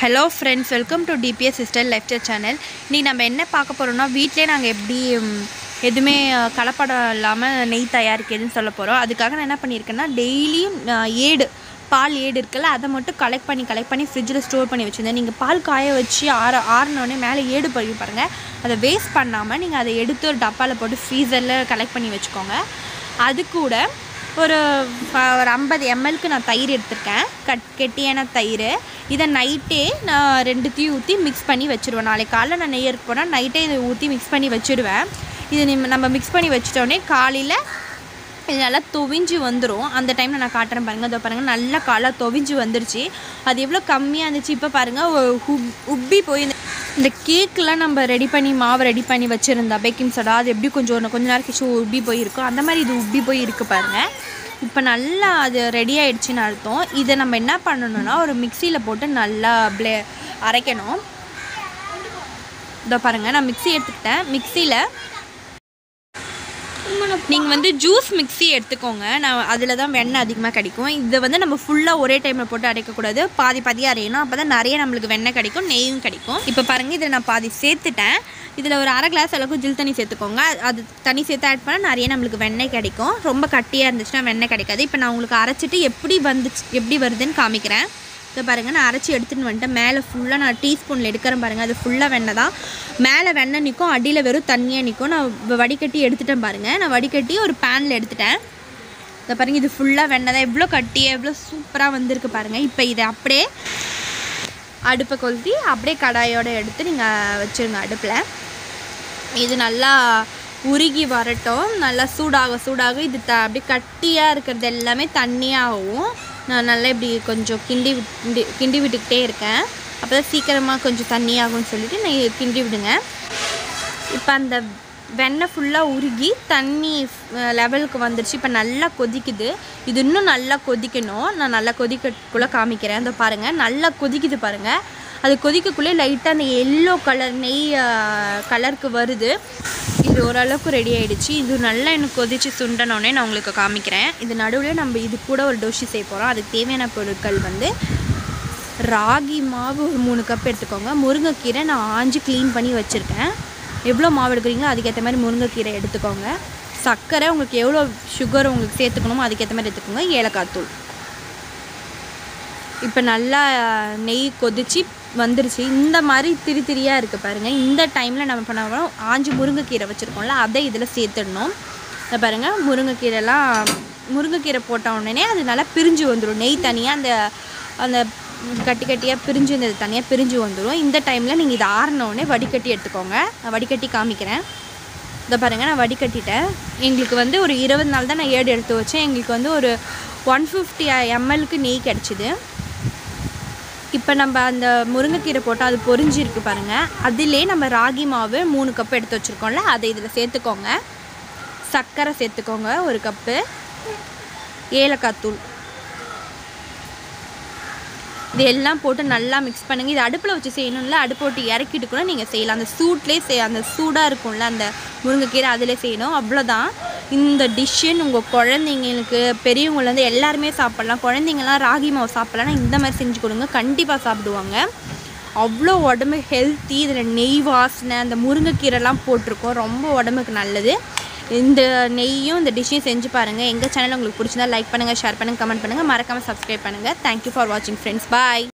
Hello friends welcome to DPS sister லெஃப்டர் channel இன்றைக்கி நம்ம என்ன பார்க்க போகிறோம்னா வீட்டிலே நாங்கள் எப்படி எதுவுமே கலப்படம் இல்லாமல் நெய் தயாரிக்கிறதுன்னு சொல்ல போகிறோம் அதுக்காக நான் என்ன பண்ணியிருக்கேன்னா டெய்லியும் ஏடு பால் ஏடு இருக்குல்ல அதை மட்டும் கலெக்ட் பண்ணி கலெக்ட் பண்ணி ஃப்ரிட்ஜில் ஸ்டோர் பண்ணி வச்சுருந்தேன். நீங்கள் பால் காய வச்சு ஆற ஆறினோடனே மேலே ஏடு பழகி பாருங்கள் அதை வேஸ்ட் பண்ணாமல் நீங்கள் அதை எடுத்து ஒரு டப்பாவில் போட்டு ஃப்ரீசரில் கலெக்ட் பண்ணி வச்சுக்கோங்க. அது கூட ஒரு ப- ஒரு ஐம்பது எம்எல்க்கு நான் தயிர் எடுத்திருக்கேன். கட் கெட்டியான தயிர். இதை நைட்டே நான் ரெண்டுத்தையும் ஊற்றி மிக்ஸ் பண்ணி வச்சுருவேன். நாளைக்கு காலைல நான் நெய்யருக்கு போனால் நைட்டே இதை ஊற்றி மிக்ஸ் பண்ணி வச்சுடுவேன் இது நம்ம மிக்ஸ் பண்ணி வச்சிட்டோடனே காலையில் இது நல்லா தொவிஞ்சு வந்துடும் அந்த டைமில் நான் காட்டுறேன் பாருங்கள் அதை பாருங்கள் நல்லா காலாக தொவிஞ்சு வந்துருச்சு. அது எவ்வளோ கம்மியாக இருந்துச்சு. இப்போ பாருங்கள் உப் உப்பி போய் இந்த- கேக்கெலாம் நம்ம ரெடி பண்ணி மாவு ரெடி பண்ணி வச்சுருந்தா பேக்கிங் சோடா அது எப்படி கொஞ்சம் கொஞ்ச நேரம் கழிச்சு உப்பி போய் இருக்கும் அந்த மாதிரி இது உப்பி போய் இருக்குது பாருங்கள் இப்போ நல்லா அது ரெடி ஆகிடுச்சின்னு அர்த்தம். இதை நம்ம என்ன பண்ணணும்னா ஒரு மிக்சியில் போட்டு நல்லா ப்ளே அரைக்கணும். இதோ பாருங்கள் நான் மிக்ஸி எடுத்துக்கிட்டேன். மிக்சியில் நீங்கள் வந்து ஜூஸ் மிக்ஸி எடுத்துக்கோங்க. நான் அதில் தான் வெண்ணெய் அதிகமாக கிடைக்கும். இதை வந்து நம்ம ஃபுல்லாக ஒரே டைமில் போட்டு அரைக்கக்கூடாது. பாதி பாதியாக அரையணும். அப்போ தான் நிறைய நம்மளுக்கு வெண்ணெய் கிடைக்கும் நெய்யும் கிடைக்கும். இப்போ பாருங்கள் இதில் நான் பாதி சேர்த்துட்டேன். இதில் ஒரு அரை கிளாஸ் அளவுக்கு ஜில் தண்ணி சேர்த்துக்கோங்க. அது தண்ணி சேர்த்து ஆட் பண்ணால் நிறைய நம்மளுக்கு வெண்ணெய் கிடைக்கும். ரொம்ப கட்டியாக இருந்துச்சுன்னா வெண்ணெய் கிடைக்காது. இப்போ நான் உங்களுக்கு அரைச்சிட்டு எப்படி வந்துச்சு எப்படி வருதுன்னு காமிக்கிறேன். இதை பாருங்கள் நான் அரைச்சி எடுத்துகிட்டு வந்துட்டேன். மேலே ஃபுல்லாக நான் டீஸ்பூனில் எடுக்கிறேன் பாருங்கள் அது ஃபுல்லாக வெண்ணெய் தான். மேலே வெண்ணெய் நிற்கும் அடியில் வெறும் தண்ணியாக நிற்கும் நான் வ- வடிகட்டி எடுத்துட்டேன் பாருங்கள் நான் வடிகட்டி ஒரு பேனில் எடுத்துட்டேன். இதை பாருங்கள் இது ஃபுல்லாக வெண்ணெய் தான். எவ்வளோ கட்டி எவ்வளோ சூப்பராக வந்திருக்கு பாருங்கள் இப்போ இதை அப்படியே அடுப்பை கொளுத்தி அப்படியே கடாயோடு எடுத்து நீங்கள் வச்சுருங்க அடுப்பில். இது நல்லா உருகி வரட்டும். நல்லா சூடாக சூடாக இது த அப்படியே கட்டியாக இருக்கிறது எல்லாமே தண்ணியாகவும் நான் நல்லா இப்படி கொஞ்சம் கிண்டி விட்- கிண்டி விட்டுக்கிட்டே இருக்கேன். அப்போ தான் சீக்கிரமாக கொஞ்சம் தண்ணியாகும்னு சொல்லிவிட்டு நான் கிண்டி விடுங்க. இப்போ அந்த வெண்ணெய் ஃபுல்லாக உருகி தண்ணி லெவலுக்கு வந்துடுச்சு இப்போ நல்லா கொதிக்குது. இது இன்னும் நல்லா கொதிக்கணும். நான் நல்லா கொதிக்கக்குள்ளே காமிக்கிறேன். அதை பாருங்கள் நல்லா கொதிக்குது பாருங்கள் அது கொதிக்கக்குள்ளே லைட்டாக அந்த எல்லோ கலர் நெய் கலருக்கு வருது. இது ஓரளவுக்கு ரெடி ஆகிடுச்சு இது நல்லா எனக்கு கொதிச்சு சுண்டனோடனே நான் உங்களுக்கு காமிக்கிறேன். இது நடுவில் நம்ம இது கூட ஒரு டோஷி செய்ய போகிறோம் அதுக்கு தேவையான பொருட்கள் வந்து ராகி மாவு ஒரு மூணு கப் எடுத்துக்கோங்க. முருங்கைக்கீரை நான் ஆஞ்சு க்ளீன் பண்ணி வச்சுருக்கேன். எவ்வளோ மாவு எடுக்கிறீங்களோ அதுக்கேற்ற மாதிரி முருங்கைக்கீரை எடுத்துக்கோங்க. சர்க்கரை உங்களுக்கு எவ்வளோ சுகர் உங்களுக்கு சேர்த்துக்கணுமோ அதுக்கேற்ற மாதிரி எடுத்துக்கோங்க. ஏலக்காய் தூள். இப்போ நல்லா நெய் கொதிச்சு வந்துருச்சு. இந்த மாதிரி திரி திரியாக இருக்குது பாருங்கள் இந்த டைமில் நம்ம பண்ண போகிறோம் ஆஞ்சு முருங்கைக்கீரை வச்சுருக்கோம்ல அதை இதில் சேர்த்துடணும். இதை பாருங்கள் முருங்கைக்கீரைலாம் முருங்கைக்கீரை போட்ட உடனே அது நல்லா பிரிஞ்சு வந்துடும் நெய் தனியாக அந்த அந்த கட்டி கட்டியாக பிரிஞ்சு இந்த தனியாக பிரிஞ்சு வந்துடும் இந்த டைமில் நீங்கள் இதை ஆறினோடனே வடிகட்டி எடுத்துக்கோங்க. நான் வடிகட்டி காமிக்கிறேன். இதை பாருங்கள் நான் வடிகட்டிட்டேன். எங்களுக்கு வந்து ஒரு இருபது நாள் தான் நான் ஏடு எடுத்து வச்சேன். எங்களுக்கு வந்து ஒரு ஒன் ஃபிஃப்டி எம்எல்க்கு நெய் கிடச்சிது. இப்போ நம்ம அந்த முருங்கைக்கீரை போட்டால் அது பொரிஞ்சிருக்கு பாருங்கள் அதிலே நம்ம ராகி மாவு மூணு கப் எடுத்து வச்சுருக்கோம்ல அதை இதில் சேர்த்துக்கோங்க. சர்க்கரை சேர்த்துக்கோங்க ஒரு கப்பு. ஏலக்காய் தூள். இது எல்லாம் போட்டு நல்லா மிக்ஸ் பண்ணுங்கள் இது அடுப்பில் வச்சு செய்யணும்ல அடுப்பு போட்டு இறக்கிட்டு கூட நீங்கள் செய்யலாம். அந்த சூட்லேயே செய் அந்த சூடாக இருக்கும்ல அந்த முருங்கைக்கீரை அதிலே செய்யணும். அவ்வளோதான் இந்த டிஷ்ஷுன்னு உங்கள் குழந்தைங்களுக்கு பெரியவங்கலேருந்து எல்லாருமே சாப்பிட்லாம். குழந்தைங்களாம் ராகி மாவு சாப்பிட்லான்னா இந்த மாதிரி செஞ்சு கொடுங்க. கண்டிப்பாக சாப்பிடுவாங்க. அவ்வளோ உடம்பு ஹெல்த்தி இதில் நெய் வாசனை அந்த முருங்கைக்கீரைலாம் போட்டிருக்கோம். ரொம்ப உடம்புக்கு நல்லது. இந்த நெய்யும் இந்த டிஷ்ஷையும் செஞ்சு பாருங்கள் எங்கள் சேனல் உங்களுக்கு பிடிச்சிருந்தா லைக் பண்ணுங்கள் ஷேர் பண்ணுங்கள் கமெண்ட் பண்ணுங்கள் மறக்காமல் சப்ஸ்கிரைப் பண்ணுங்கள் தேங்க்யூ ஃபார் வாட்சிங் ஃப்ரெண்ட்ஸ் பாய்